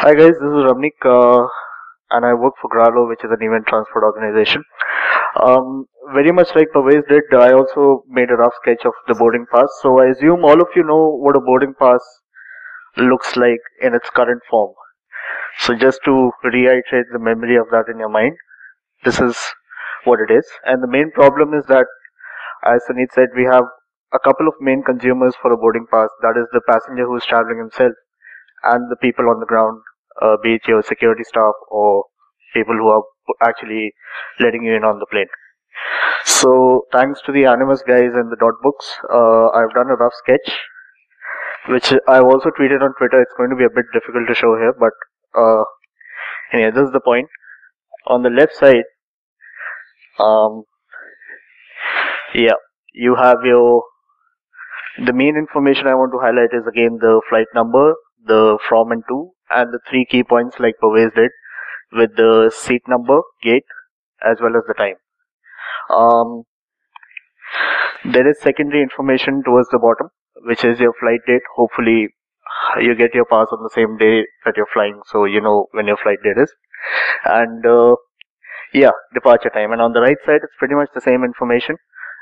Hi guys, this is Avnik uh, and I work for Gralo, which is an event transport organization. Um, very much like Pavez did, I also made a rough sketch of the boarding pass. So I assume all of you know what a boarding pass looks like in its current form. So just to reiterate the memory of that in your mind, this is what it is. And the main problem is that, as Sunit said, we have a couple of main consumers for a boarding pass. That is the passenger who is traveling himself and the people on the ground, uh, be it your security staff or people who are actually letting you in on the plane. So thanks to the Animus guys and the dot books, uh, I've done a rough sketch, which I've also tweeted on Twitter. It's going to be a bit difficult to show here, but uh, anyway, this is the point. On the left side, um, yeah, you have your the main information I want to highlight is again the flight number, the from and to, and the three key points like Pavez did with the seat number, gate, as well as the time. Um, there is secondary information towards the bottom, which is your flight date. Hopefully, you get your pass on the same day that you're flying, so you know when your flight date is. And uh, yeah, departure time. And on the right side, it's pretty much the same information,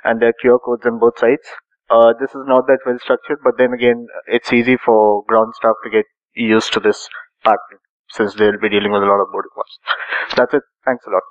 and there are QR codes on both sides. Uh, this is not that well structured, but then again, it's easy for ground staff to get used to this pattern since they'll be dealing with a lot of boarding passes. That's it. Thanks a lot.